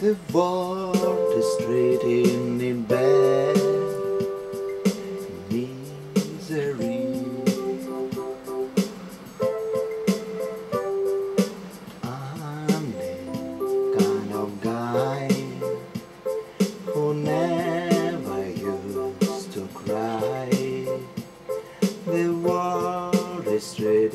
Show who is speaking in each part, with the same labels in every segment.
Speaker 1: The world is straight in bad Misery. I'm the kind of guy Who never used to cry. The world is straight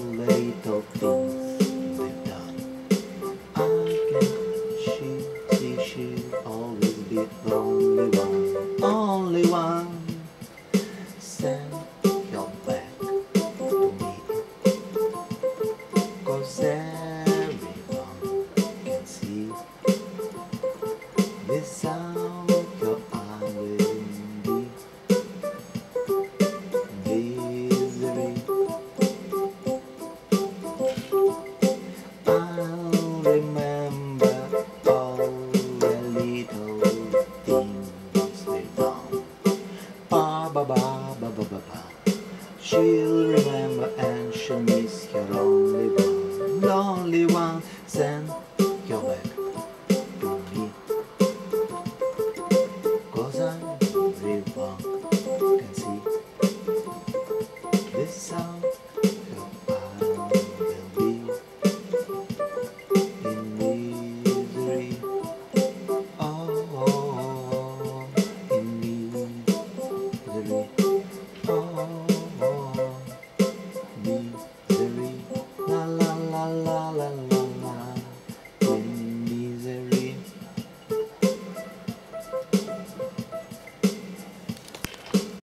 Speaker 1: ba ba ba ba. She'll remember and she'll miss your only one, lonely one. Send your back to me. Cause I really want can see.